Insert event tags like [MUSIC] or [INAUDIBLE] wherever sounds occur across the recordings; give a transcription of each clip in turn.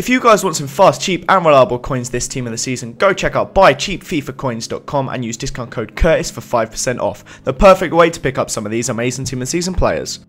If you guys want some fast, cheap, and reliable coins this team of the season, go check out buycheapfifacoins.com and use discount code Curtis for 5% off. The perfect way to pick up some of these amazing team of the season players.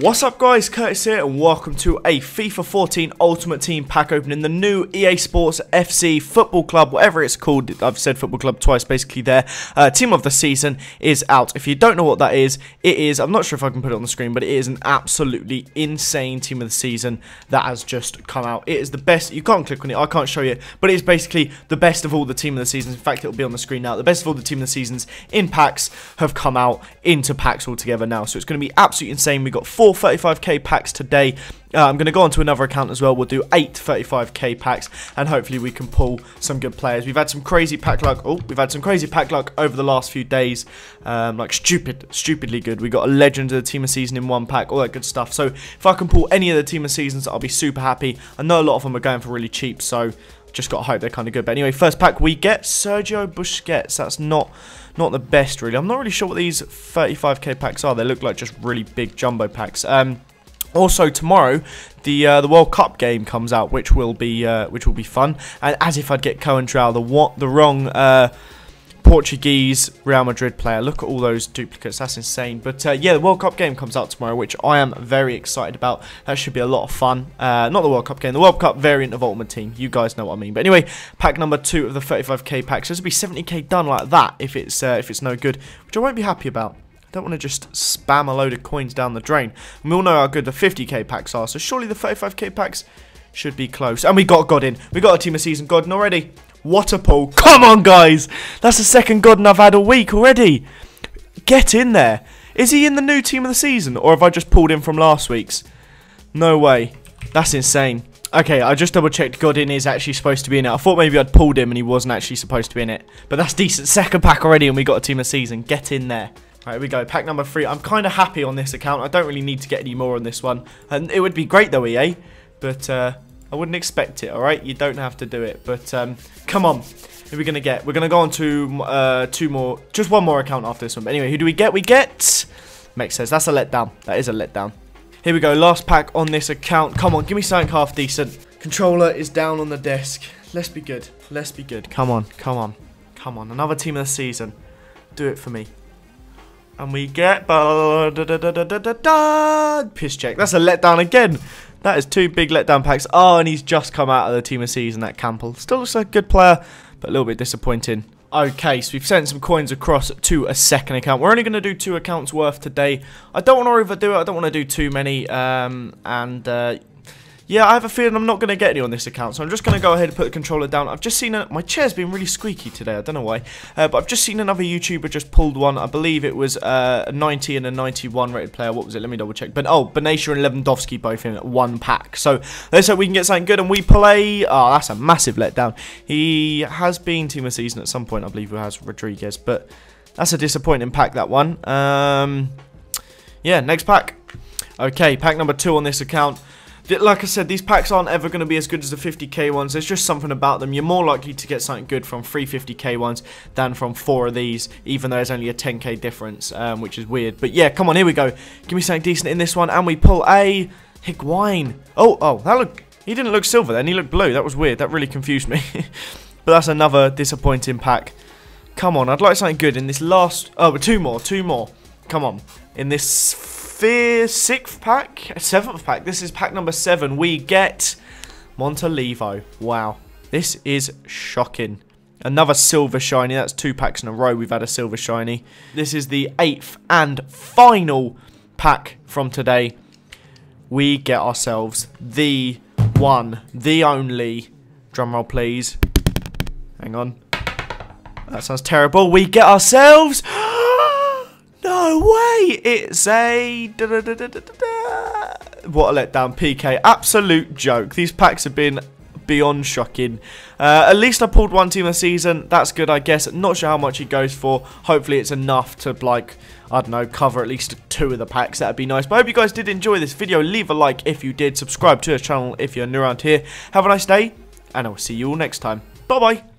What's up guys, Curtis here and welcome to a FIFA 14 Ultimate Team pack opening, the new EA Sports FC Football Club, whatever it's called, I've said Football Club twice basically there, uh, Team of the Season is out. If you don't know what that is, it is, I'm not sure if I can put it on the screen, but it is an absolutely insane Team of the Season that has just come out. It is the best, you can't click on it, I can't show you, but it is basically the best of all the Team of the Seasons. In fact, it'll be on the screen now. The best of all the Team of the Seasons in packs have come out into packs altogether now, so it's going to be absolutely insane. We've got four 35k packs today. Uh, I'm going to go on to another account as well. We'll do eight 35k packs, and hopefully we can pull some good players. We've had some crazy pack luck. Oh, we've had some crazy pack luck over the last few days. Um, like stupid, stupidly good. We got a legend of the team of season in one pack, all that good stuff. So if I can pull any of the team of seasons, I'll be super happy. I know a lot of them are going for really cheap, so just got to hope they're kind of good. But anyway, first pack we get Sergio Busquets. That's not not the best, really. I'm not really sure what these 35k packs are. They look like just really big jumbo packs. Um, also tomorrow, the uh, the World Cup game comes out, which will be uh, which will be fun. And as if I'd get Cohen Coentrao, the what the wrong uh, Portuguese Real Madrid player. Look at all those duplicates. That's insane. But uh, yeah, the World Cup game comes out tomorrow, which I am very excited about. That should be a lot of fun. Uh, not the World Cup game, the World Cup variant of Ultimate Team. You guys know what I mean. But anyway, pack number two of the 35k pack. So this will be 70k done like that if it's uh, if it's no good, which I won't be happy about. I don't want to just spam a load of coins down the drain. And we all know how good the 50k packs are, so surely the 35k packs should be close. And we got Godin. We got a team of season Godin already. What a pull. Come on, guys. That's the second Godin I've had a week already. Get in there. Is he in the new team of the season? Or have I just pulled him from last week's? No way. That's insane. Okay, I just double checked Godin is actually supposed to be in it. I thought maybe I'd pulled him and he wasn't actually supposed to be in it. But that's decent. Second pack already and we got a team of the season. Get in there. Right, here we go. Pack number three. I'm kind of happy on this account. I don't really need to get any more on this one. And it would be great though, EA. But uh, I wouldn't expect it, alright? You don't have to do it. But um, come on. Who are we going to get? We're going to go on to uh, two more. Just one more account after this one. But anyway, who do we get? We get... Max says that's a letdown. That is a letdown. Here we go. Last pack on this account. Come on, give me something half decent. Controller is down on the desk. Let's be good. Let's be good. Come on. Come on. Come on. Another team of the season. Do it for me. And we get... Piszczek. That's a letdown again. That is two big letdown packs. Oh, and he's just come out of the team of season, that Campbell. Still looks like a good player, but a little bit disappointing. Okay, so we've sent some coins across to a second account. We're only going to do two accounts worth today. I don't want to overdo it. I don't want to do too many. Um, and uh, yeah, I have a feeling I'm not going to get any on this account, so I'm just going to go ahead and put the controller down. I've just seen, a, my chair's been really squeaky today, I don't know why, uh, but I've just seen another YouTuber just pulled one, I believe it was uh, a 90 and a 91 rated player, what was it, let me double check, but oh, Benatia and Lewandowski both in one pack, so let's hope we can get something good, and we play, oh, that's a massive letdown, he has been team of season at some point, I believe, who has Rodriguez, but that's a disappointing pack, that one, um, yeah, next pack, okay, pack number two on this account, like I said, these packs aren't ever going to be as good as the 50k ones. There's just something about them. You're more likely to get something good from 350k ones than from four of these, even though there's only a 10k difference, um, which is weird. But yeah, come on, here we go. Give me something decent in this one, and we pull a Higuain. Oh, oh, that looked... He didn't look silver then, he looked blue. That was weird. That really confused me. [LAUGHS] but that's another disappointing pack. Come on, I'd like something good in this last... Oh, two more, two more. Come on. In this fifth, sixth pack, uh, seventh pack. This is pack number seven. We get Montolivo. Wow, this is shocking. Another silver shiny. That's two packs in a row. We've had a silver shiny. This is the eighth and final pack from today. We get ourselves the one, the only. Drumroll, please. Hang on. That sounds terrible. We get ourselves. No way! It's a... What a letdown. Piqué. Absolute joke. These packs have been beyond shocking. Uh, at least I pulled one team a season. That's good, I guess. Not sure how much he goes for. Hopefully it's enough to, like, I don't know, cover at least two of the packs. That'd be nice. But I hope you guys did enjoy this video. Leave a like if you did. Subscribe to the channel if you're new around here. Have a nice day, and I will see you all next time. Bye-bye.